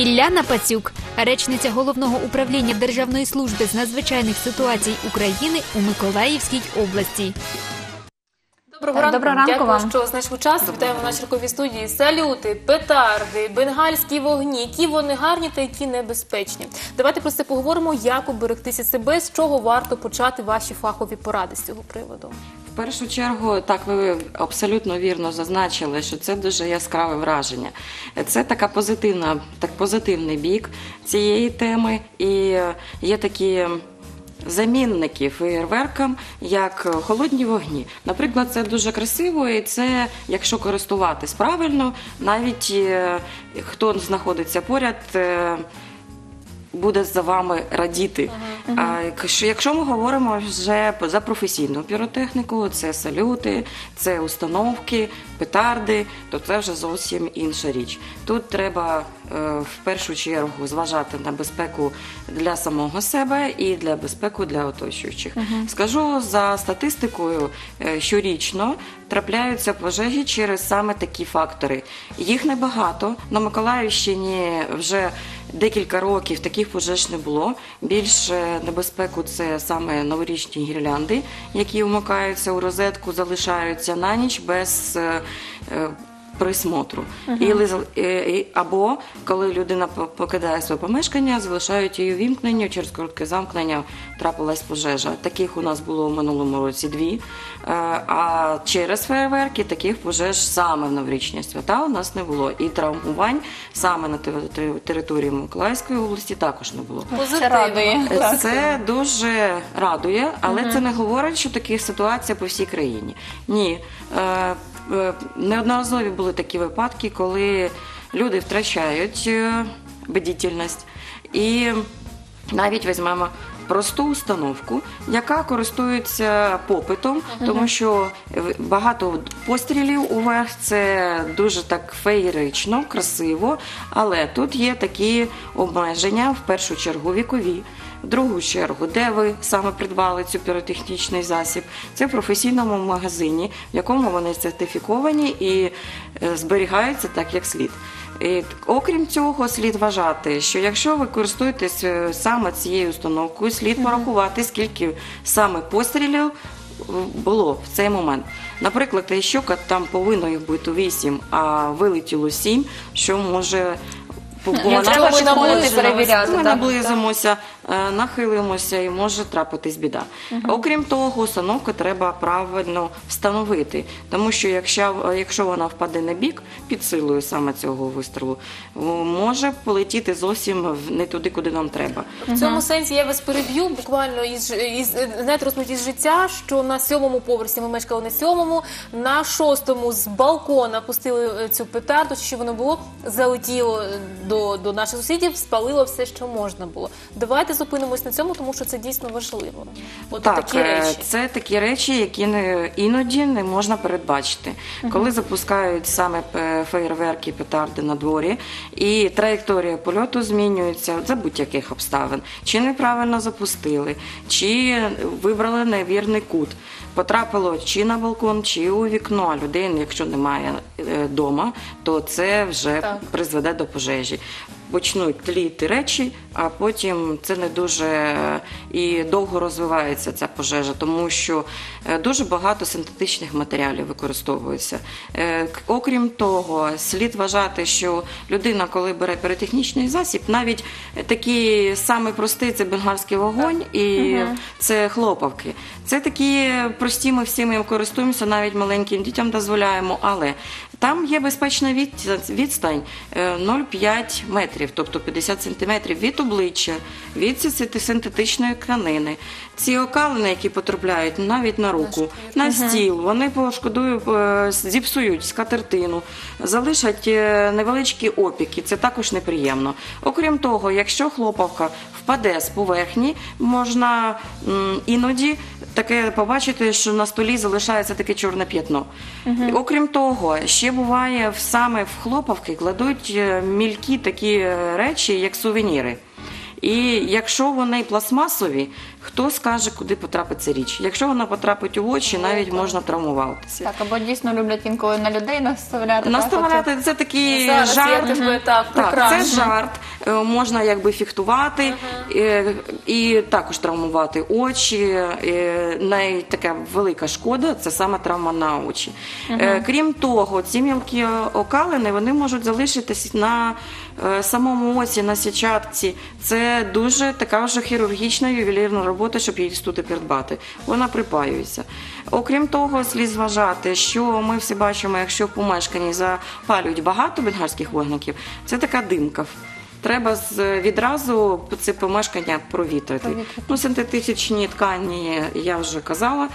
Ілляна Пацюк, речниця головного управління Державної служби з надзвичайних ситуацій України у Миколаївській області. Доброго ранку. Доброго ранку Дякую, вам. що знайшли час. Вітаємо в нашій студії. Салюти, петарди, бенгальські вогні. Які вони гарні та які небезпечні. Давайте про це поговоримо, як уберегтися себе, з чого варто почати ваші фахові поради з цього приводу. Першу чергу, так ви абсолютно вірно зазначили, що це дуже яскраве враження. Це така позитивна, так позитивний бік цієї теми, і є такі. Замінники феєрверкам як холодні вогні. Наприклад, це дуже красиво, і це, якщо користуватись правильно, навіть е, хто знаходиться поряд, е, буде за вами радіти. А якщо- якщо ми говоримо вже за професійну піротехніку, це салюти, це установки, петарди, то це вже зовсім інша річ. Тут треба е, в першу чергу зважати на безпеку для самого себе і для безпеку для оточуючих. Скажу за статистикою, е, щорічно трапляються пожежі через саме такі фактори. Їх небагато. На Миколаївщині вже декілька років таких пожеж не було. Більш небезпеку це саме новорічні гірлянди, які вмикаються у розетку, залишаються на ніч без е, присмотру. І, лиз- е, і- або коли людина покидає своє помешкання, залишають її вімкнення, через коротке замкнення трапилась пожежа. Таких у нас було в минулому році дві. Е, А через фейерверки таких пожеж саме в новорічні свята у нас не було. І травмувань саме на те- території Миколаївської області також не було. Позитивно. радує. Е, Це дуже радує, але це не говорить, що таких ситуацій по всій країні. Ні. Е, Неодноразові були такі випадки, коли люди втрачають е, бдительність. І навіть візьмемо просту установку, яка користується попитом, тому що багато пострілів уверх це дуже так феєрично, красиво, але тут є такі обмеження, в першу чергу вікові. В другу чергу, де ви саме придбали цю піротехнічний засіб, це в професійному магазині, в якому вони сертифіковані і е, зберігаються так, як слід. І, окрім цього, слід вважати, що якщо ви користуєтесь е, саме цією установкою, слід порахувати, скільки саме пострілів було в цей момент. Наприклад, якщо там повинно їх бути 8, а вилетіло 7, що може бо перевіряти, Ми наблизимося, нахилимося і може трапитись біда. Окрім того, установку треба правильно встановити, тому що якщо, якщо вона впаде на бік під силою саме цього вистрілу, може полетіти зовсім в- не туди, куди нам треба. В цьому сенсі я вас переб'ю буквально із, із знаєте, розповідь із життя, що на сьомому поверсі ми мешкали на сьомому, на шостому з балкона пустили е, цю петарду, що воно було, залетіло до, до наших сусідів, спалило все, що можна було. Давайте зупинимось на цьому, тому що це дійсно важливо. От Так, такі е, речі. це такі речі, які не іноді не можна передбачити. Коли запускають саме е, феєрверки, петарди на дворі, і траєкторія польоту змінюється за будь-яких обставин. Чи неправильно запустили, чи вибрали невірний кут. Потрапило чи на балкон, чи у вікно. А людей, якщо немає вдома, то це вже Так. призведе до пожежі. Почнуть тліти речі, а потім це не дуже і довго розвивається ця пожежа, тому що е, дуже багато синтетичних матеріалів використовується. Е, Окрім того, слід вважати, що людина, коли бере піротехнічний засіб, навіть е, такий самий простий це бенгальський вогонь і це хлопавки. Це такі прості, ми всі ми користуємося, навіть маленьким дітям дозволяємо, але там є безпечна відстань е, 0,5 метрів, тобто 50 сантиметрів від обличчя, від синтетичної тканини. Ці окалини, які потрапляють навіть на руку, на стіл, вони пошкодують, е, зіпсують скатертину, залишать е, невеличкі опіки. Це також неприємно. Окрім того, якщо хлопавка впаде з поверхні, можна іноді таке побачити, що на столі залишається таке чорне п'ятно. Окрім того, ще буває саме в хлопавки кладуть е, мількі такі речі, як сувеніри. І якщо вони пластмасові, Хто скаже, куди потрапить ця річ? Якщо вона потрапить у очі, навіть можна травмуватися. Так, або дійсно люблять інколи на людей наставляти. Наставляти це такий Зараз жарт. я тебе так, Так, це жарт. Е, Можна якби фіхтувати е, і також травмувати очі. Е, Най така велика шкода це саме травма на очі. Крім того, ці мілкі окалини вони можуть залишитись на самому оці, на січатці. Це дуже така вже хірургічна ювелірна робота, щоб її тут придбати. Вона припаюється. Окрім того, слід зважати, що ми всі бачимо, якщо в помешканні запалюють багато бенгарських вогників, це така димка. Треба відразу це помешкання провітрити. Провітрити. Ну, синтетичні ткані, я вже казала,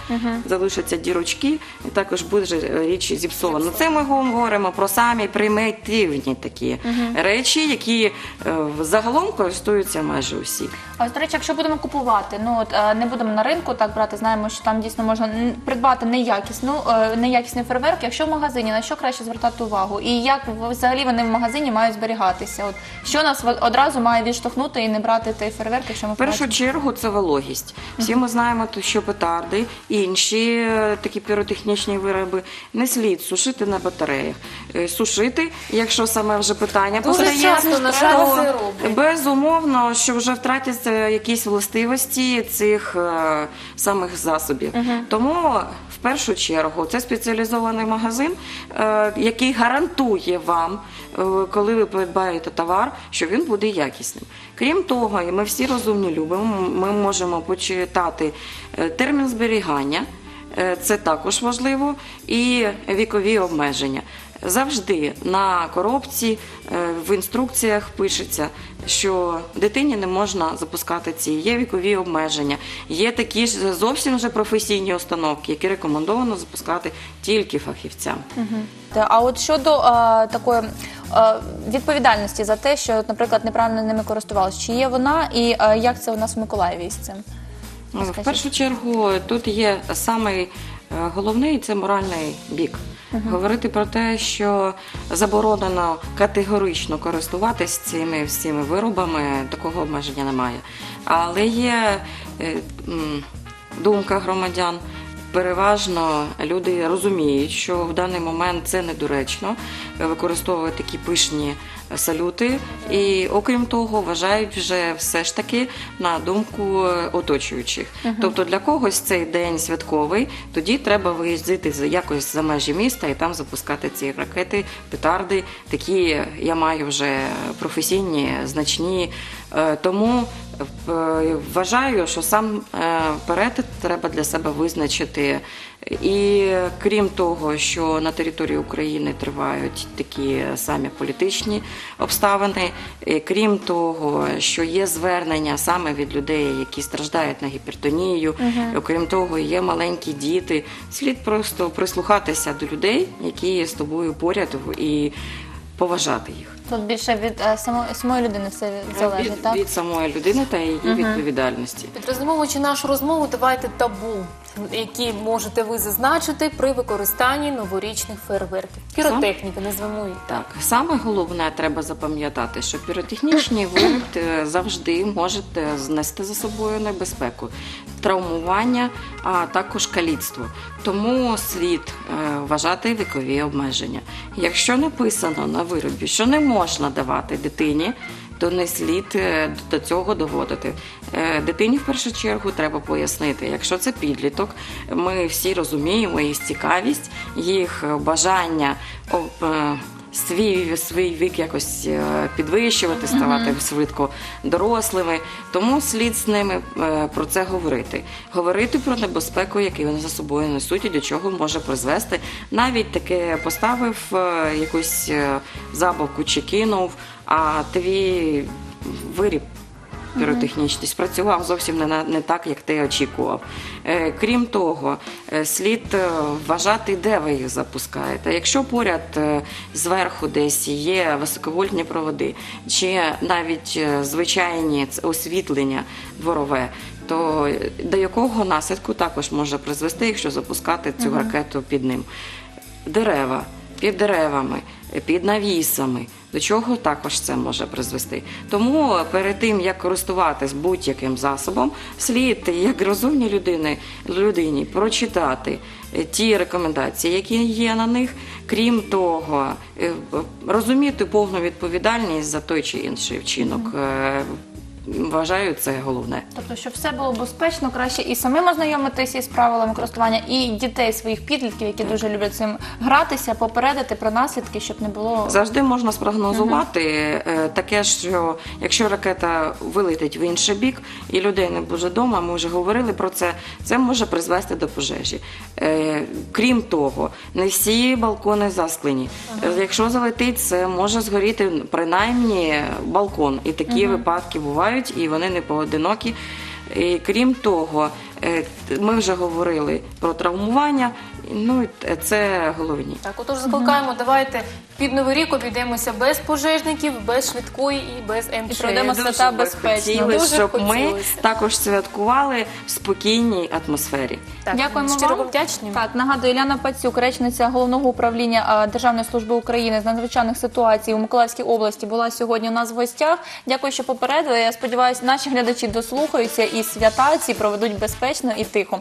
залишаться дірочки, і також буде е, річ зіпсована. Це ми говоримо про самі примітивні такі речі, які е, загалом користуються майже усі. А ось, до речі, якщо будемо купувати, ну от е, не будемо на ринку так брати, знаємо, що там дійсно можна придбати неякісну, е, неякісний фейерверк. Якщо в магазині, на що краще звертати увагу? І як взагалі вони в магазині мають зберігатися? От що нас в- одразу має відштовхнути і не брати той фейерверк, якщо ми В першу побачимо? чергу це вологість. Всі ми знаємо, то, що петарди і інші е, такі піротехнічні вироби не слід сушити на батареях. Е, Сушити, якщо саме вже питання Дуже постає, часто, на жаль, це роблять. безумовно, що вже втратяться якісь властивості цих е, самих засобів. Тому в першу чергу це спеціалізований магазин, е, який гарантує вам, е, коли ви придбаєте товар, що він буде якісним. Крім того, і ми всі розумні любимо, ми можемо почитати е, термін зберігання. Це також важливо, і вікові обмеження. Завжди на коробці е, в інструкціях пишеться, що дитині не можна запускати ці. Є вікові обмеження, є такі ж зовсім вже професійні установки, які рекомендовано запускати тільки фахівцям. А от щодо е, такої е, відповідальності за те, що, наприклад, неправильно ними користувалися, чи є вона і е, як це у нас в Миколаєві з цим? Ну. В першу чергу тут є самий е, головний це моральний бік. Говорити про те, що заборонено категорично користуватись цими всіми виробами, такого обмеження немає. Але є е, думка громадян. Переважно люди розуміють, що в даний момент це недоречно використовувати такі пишні салюти, і окрім того, вважають вже все ж таки на думку оточуючих. Тобто для когось цей день святковий, тоді треба виїздити якось за межі міста і там запускати ці ракети, петарди. Такі я маю вже професійні, значні. Е, Тому е, вважаю, що сам е, перетин треба для себе визначити. І крім того, що на території України тривають такі самі політичні обставини, е, крім того, що є звернення саме від людей, які страждають на гіпертонію, окрім того, є маленькі діти. Слід просто прислухатися до людей, які з тобою поряд і поважати їх. Тут більше від е, самої, самої людини все залежить, від, так? від самої людини та її відповідальності. Підрозумовуючи нашу розмову, давайте табу, які можете ви зазначити при використанні новорічних фейерверків. Піротехніка, назвемо їх. Так, саме головне треба запам'ятати, що піротехнічний виріб е, завжди може е, знести за собою небезпеку, травмування, а також каліцтво. Тому слід е, вважати вікові обмеження. Якщо написано на виробі, що не можна давати дитині, то не слід е, до цього доводити. Е, Дитині в першу чергу треба пояснити, якщо це підліток, ми всі розуміємо їх цікавість, їх бажання свій, свій вік якось е, підвищувати, ставати швидко дорослими. Тому слід з ними е, про це говорити. Говорити про небезпеку, яку вони за собою несуть, і до чого може призвести. Навіть таке поставив е, якусь забавку чи кинув, а твій виріб піротехнічний спрацював зовсім не, не так, як ти очікував. Е, крім того, е, слід е, вважати, де ви їх запускаєте. Якщо поряд зверху десь є високовольтні проводи, чи навіть звичайні освітлення дворове, то до якого наслідку також може призвести, якщо запускати цю ракету під ним. Дерева. Під деревами, під навісами. До чого також це може призвести. Тому перед тим як користуватись будь-яким засобом, слід як розумній людини людині прочитати е, ті рекомендації, які є на них. Крім того, е, розуміти повну відповідальність за той чи інший вчинок. Вважаю, це головне. Тобто, щоб все було безпечно, краще і самим ознайомитися із правилами користування, і дітей своїх підлітків, які дуже люблять цим гратися, попередити про наслідки, щоб не було Завжди можна спрогнозувати е, таке, що якщо ракета вилетить в інший бік і людей не буде вдома, ми вже говорили про це. Це може призвести до пожежі. Е, Крім того, не всі балкони засклені. Е, Якщо залетить, це може згоріти принаймні балкон. І такі випадки бувають, і вони не поодинокі. І крім того, е, ми вже говорили про травмування. Ну це головні. Так, отож закликаємо, давайте під новий рік обійдемося без пожежників, без швидкої і без МЧС. І проведемо Дуже свята безпечно. Хотіли, Дуже щоб ми також святкували в спокійній атмосфері. Так, Дякуємо щиро вам. вам вдячні. Так, нагадую, Іляна Пацюк, речниця головного управління Державної служби України з надзвичайних ситуацій у Миколаївській області, була сьогодні у нас в гостях. Дякую, що попередили. Я сподіваюся, наші глядачі дослухаються і свята ці проведуть безпечно і тихо.